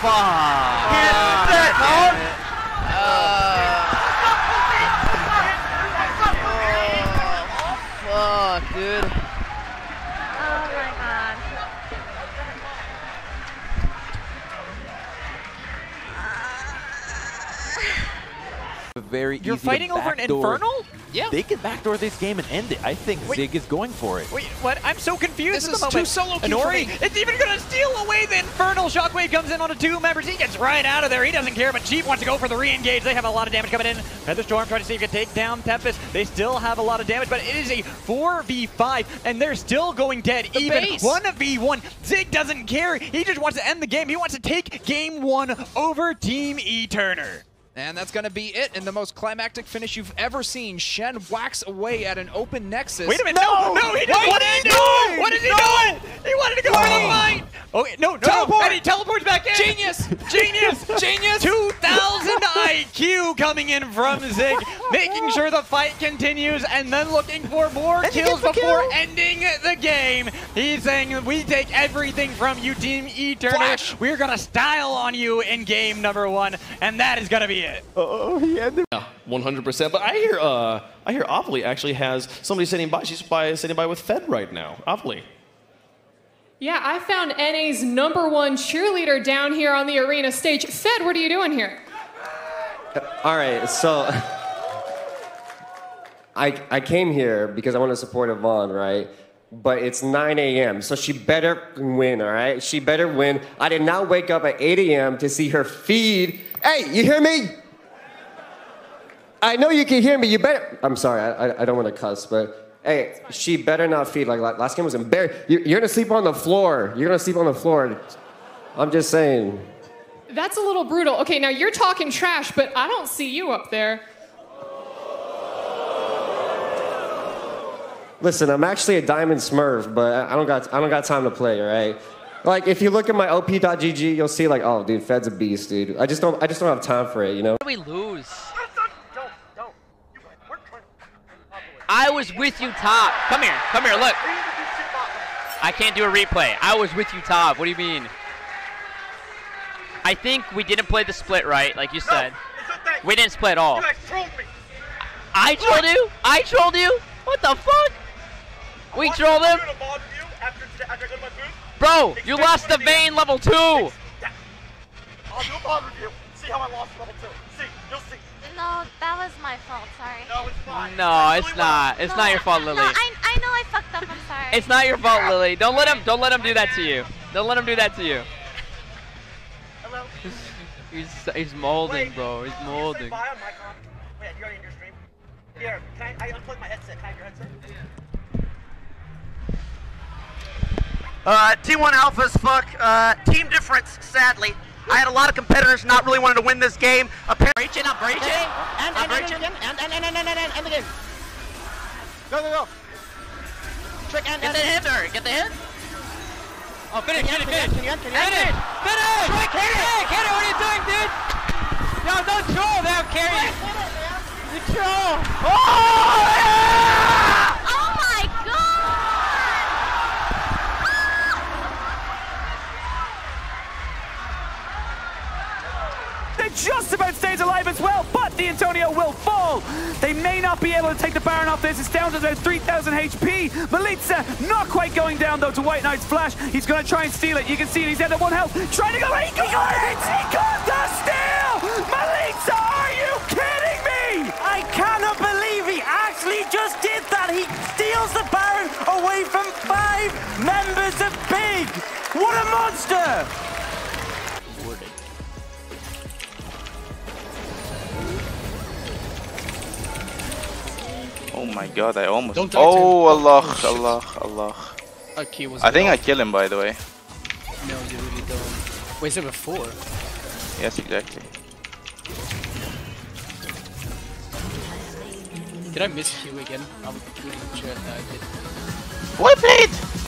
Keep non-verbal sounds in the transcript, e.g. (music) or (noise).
fuck. Get that, it. Uh, fuck, dude. Oh my god. Very You're fighting over an Infernal? Yeah. They can backdoor this game and end it. I think Wait. Zig is going for it. Wait, what? I'm so confused This at the is moment. too solo it's even gonna steal away the Infernal. Shockwave comes in on a two members. He gets right out of there. He doesn't care, but Chief wants to go for the re-engage. They have a lot of damage coming in. Featherstorm trying to see if he can take down Tempest. They still have a lot of damage, but it is a 4v5, and they're still going dead. The even base. 1v1. Zig doesn't care. He just wants to end the game. He wants to take game one over Team E-Turner. And that's going to be it in the most climactic finish you've ever seen. Shen whacks away at an open Nexus. Wait a minute. No, no, he didn't. What is he doing? What is he doing? He wanted to go for the. Okay, no, no. Teleport. And he teleports back in. Genius! (laughs) Genius! Genius! 2,000 IQ coming in from Zig, (laughs) (laughs) making sure the fight continues and then looking for more And kills before kill. ending the game. He's saying, we take everything from you, Team E-Turner. We're going to style on you in game number one, and that is going to be it. Oh, he ended. Yeah, 100%. But I hear, uh, I hear Ovilee actually has somebody sitting by. She's by sitting by with Fed right now. Ovilee. Yeah, I found NA's number one cheerleader down here on the arena stage. Fed, what are you doing here? Uh, all right, so (laughs) I I came here because I want to support Yvonne, right? But it's 9 a.m., so she better win, all right? She better win. I did not wake up at 8 a.m. to see her feed. Hey, you hear me? I know you can hear me. You better. I'm sorry, I, I, I don't want to cuss, but hey, she better not feed like la- last game was embarrassing. You, you're gonna sleep on the floor. You're gonna sleep on the floor. I'm just saying. That's a little brutal. Okay, now you're talking trash, but I don't see you up there. Listen, I'm actually a diamond smurf, but I don't got I don't got time to play, all right? Like if you look at my op.gg, you'll see like, oh dude, Fed's a beast, dude. I just don't I just don't have time for it, you know? How do we lose? I was with you, Top. Come here. Come here. Look. I can't do a replay. I was with you, Top. What do you mean? I think we didn't play the split right, like you said. No, we didn't split at all. Trolled I trolled what? you? I trolled you? What the fuck? I we trolled him? After, after Bro, you lost the vein level 2! I'll do a review, see how I lost level 2. No, that was my fault. Sorry. No, it's fine. No, it's not. It's No, not your fault, no, Lily. I, I know I fucked up. I'm sorry. It's not your fault, Lily. Don't let him don't let him do that to you. Don't let him do that to you. Hello. (laughs) He's he's malding, Wait, bro. He's can you say malding. bye on my com? Wait, you already in your stream? Here, can I, I unplug my headset? Can I have your headset? Uh, T1 Alpha's fuck. Uh, team difference, sadly. I had a lot of competitors not really wanting to win this game. Apparently, breaching, I'm breaching. And, I'm breaching. And, and, and, and, and, and, and, and the game. Go, go, go. Trick, and, Get the hit, or get the hit. Oh, finish, finish, finish. Can you end, can you? Finish! Finish! Trick, hit it! Hit it! What are you doing, dude? Yo, don't troll them, carry. You troll. Oh! Just about stays alive as well, but the Antonio will fall. They may not be able to take the Baron off this. It's down to about 3,000 HP. Melitza not quite going down though to White Knight's flash. He's going to try and steal it. You can see it. He's down to one health. Trying to go. He got it! He got the steal! Melitza, are you kidding me? I cannot believe he actually just did that. He steals the Baron away from five members of Big. What a monster! Oh my god, I almost. Don't oh. Allah, Oh. Allah, Allah. Okay, was I think I kill him by the way. No, you really don't. Wait, is it before? Yes, exactly. Did I miss Q again? I'm pretty sure that I did. Well played!